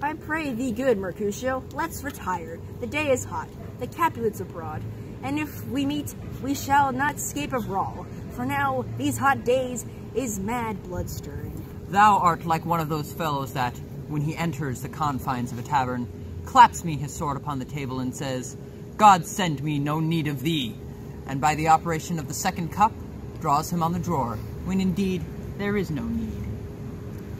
I pray thee good, Mercutio, let's retire. The day is hot, the Capulets abroad, and if we meet, we shall not escape a brawl. For now, these hot days is mad blood stirring. Thou art like one of those fellows that, when he enters the confines of a tavern, claps me his sword upon the table and says, God send me no need of thee, and by the operation of the second cup, draws him on the drawer, when indeed there is no need.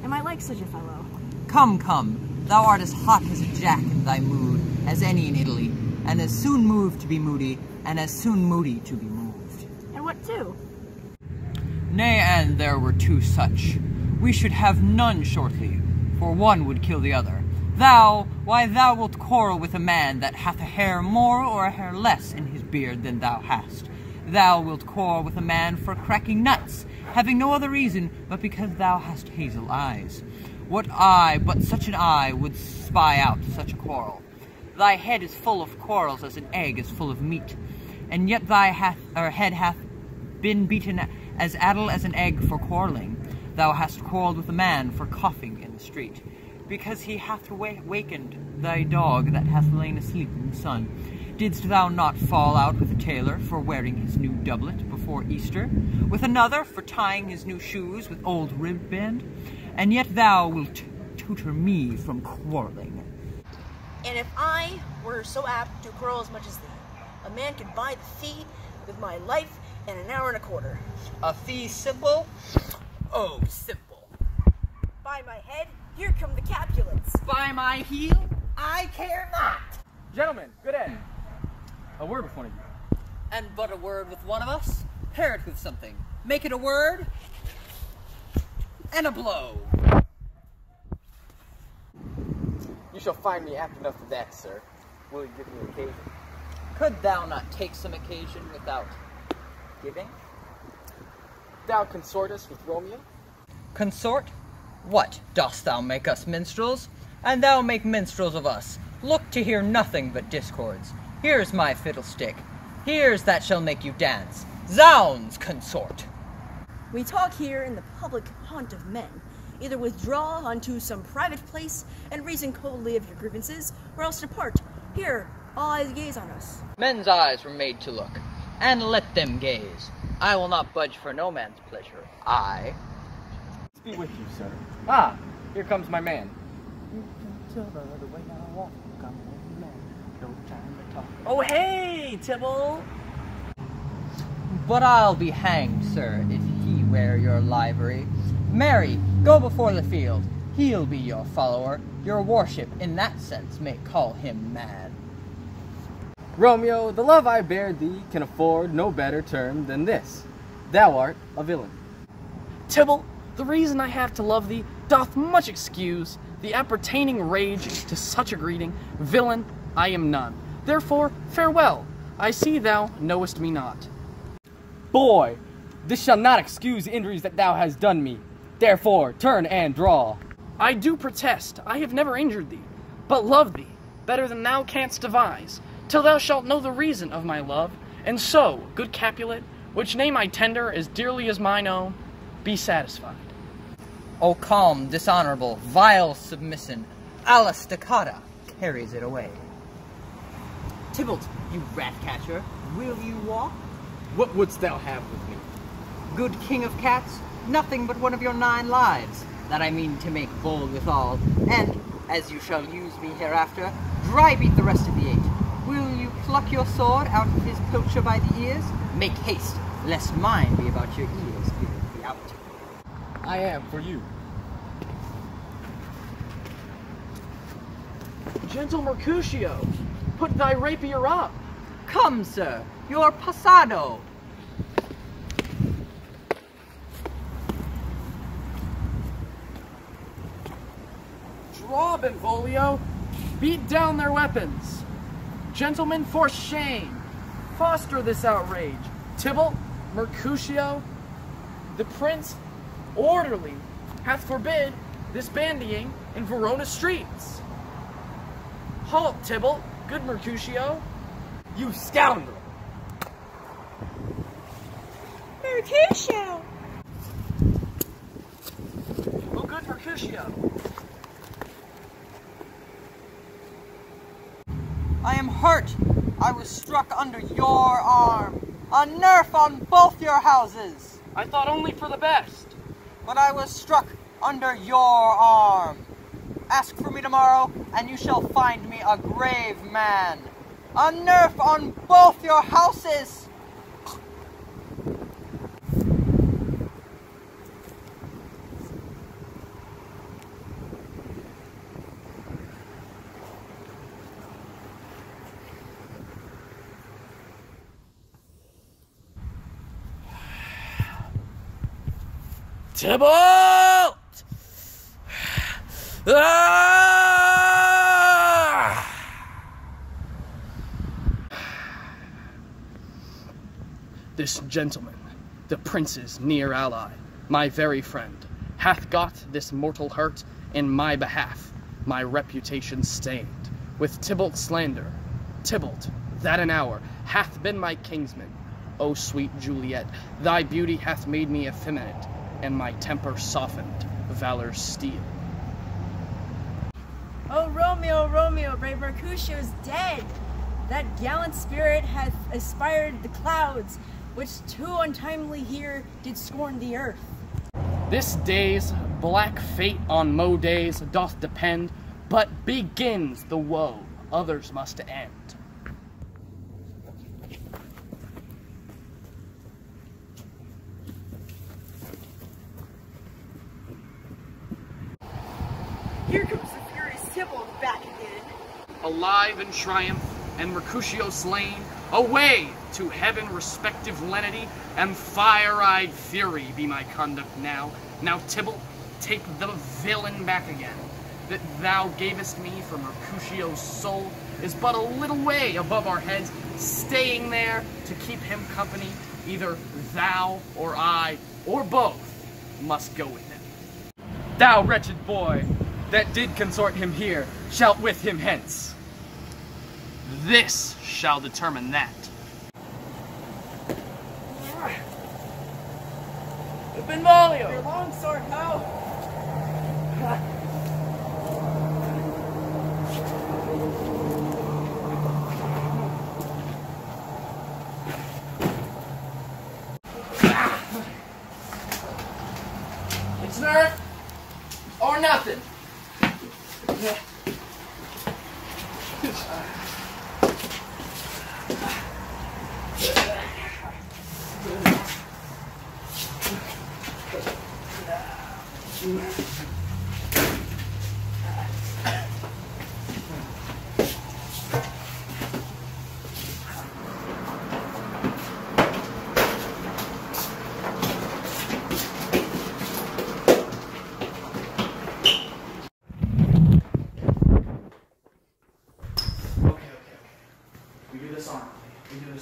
Am I like such a fellow? Come, come, thou art as hot as a jack in thy mood as any in Italy, and as soon moved to be moody, and as soon moody to be moved. And what too? Nay, and there were two such. We should have none shortly, for one would kill the other. Thou, why thou wilt quarrel with a man that hath a hair more or a hair less in his beard than thou hast. Thou wilt quarrel with a man for cracking nuts, having no other reason but because thou hast hazel eyes. What eye but such an eye would spy out such a quarrel? Thy head is full of quarrels as an egg is full of meat, and yet thy hath, or head hath been beaten as addle as an egg for quarreling. Thou hast quarrelled with a man for coughing in the street, because he hath wakened thy dog that hath lain asleep in the sun. Didst thou not fall out with a tailor for wearing his new doublet before Easter, with another for tying his new shoes with old ribband? And yet thou wilt tutor me from quarreling. And if I were so apt to quarrel as much as thee, a man could buy the fee with my life in an hour and a quarter. A fee simple? Oh, simple. By my head, here come the Capulets. By my heel, I care not. Gentlemen, good end. A word with one of you. And but a word with one of us, pair it with something. Make it a word, and a blow. You shall find me apt enough for that, sir. Will you give me occasion? Could thou not take some occasion without giving? Thou consortest with Romeo? Consort? What, dost thou make us minstrels? And thou make minstrels of us. Look to hear nothing but discords. Here's my fiddlestick. Here's that shall make you dance. Zounds, consort! We talk here in the public haunt of men. Either withdraw unto some private place and reason coldly of your grievances, or else depart. Here, all eyes gaze on us. Men's eyes were made to look, and let them gaze. I will not budge for no man's pleasure. I. Peace be with you, sir. Ah, here comes my man. Oh, hey, Tybalt! But I'll be hanged, sir, if he wear your livery. Mary, go before the field. He'll be your follower. Your worship, in that sense, may call him mad. Romeo, the love I bear thee can afford no better term than this. Thou art a villain. Tybalt, the reason I have to love thee doth much excuse the appertaining rage to such a greeting. Villain, I am none. Therefore, farewell. I see thou knowest me not. Boy, this shall not excuse the injuries that thou hast done me. Therefore, turn and draw. I do protest, I have never injured thee, but love thee better than thou canst devise, till thou shalt know the reason of my love. And so, good Capulet, which name I tender as dearly as mine own, be satisfied. O calm, dishonorable, vile submission, alla stoccata carries it away. Tybalt, you rat catcher, will you walk? What wouldst thou have with me? Good king of cats, nothing but one of your nine lives, that I mean to make bold withal, and, as you shall use me hereafter, dry beat the rest of the eight. Will you pluck your sword out of his pilcher by the ears? Make haste, lest mine be about your ears be out. I am for you. Gentle Mercutio, put thy rapier up. Come, sir, your passado. Draw, Benvolio. Beat down their weapons. Gentlemen, for shame. Foster this outrage. Tybalt, Mercutio, the prince, orderly, hath forbid this bandying in Verona streets. Halt, Tybalt, good Mercutio. You scoundrel! Mercutio! Oh, good Mercutio. Am hurt. I was struck under your arm. A nerf on both your houses. I thought only for the best. But I was struck under your arm. Ask for me tomorrow, and you shall find me a grave man. A nerf on both your houses. Tybalt! Ah! This gentleman, the prince's near ally, my very friend, hath got this mortal hurt in my behalf, my reputation stained with Tybalt slander. Tybalt, that an hour, hath been my kingsman. O sweet Juliet, thy beauty hath made me effeminate, and my temper softened, valor's steel. Oh, Romeo, Romeo, brave Mercutio's dead. That gallant spirit hath aspired the clouds, which too untimely here did scorn the earth. This day's black fate on mo days doth depend, but begins the woe others must end. Here comes the furious back again. alive in triumph, and Mercutio slain, away to heaven respective lenity, and fire-eyed fury be my conduct now. Now, Tybalt, take the villain back again. That thou gavest me for Mercutio's soul is but a little way above our heads, staying there to keep him company. Either thou or I, or both, must go with him. Thou wretched boy, that did consort him here, shalt with him hence. This shall determine that. Benvolio! Your long sword, ね。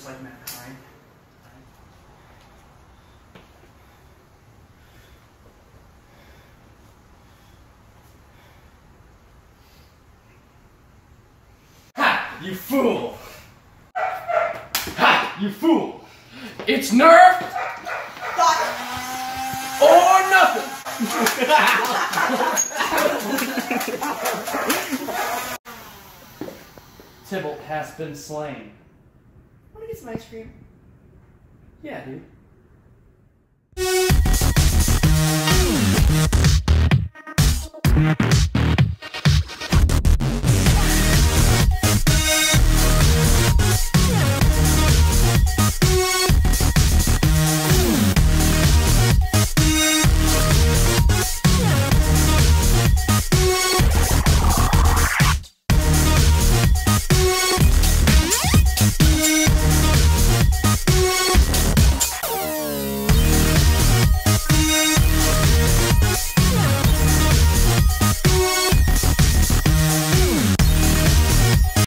Like alright? Ha! You fool! Ha! You fool! It's nerf or nothing. Tybalt has been slain. Some ice cream? Yeah, dude.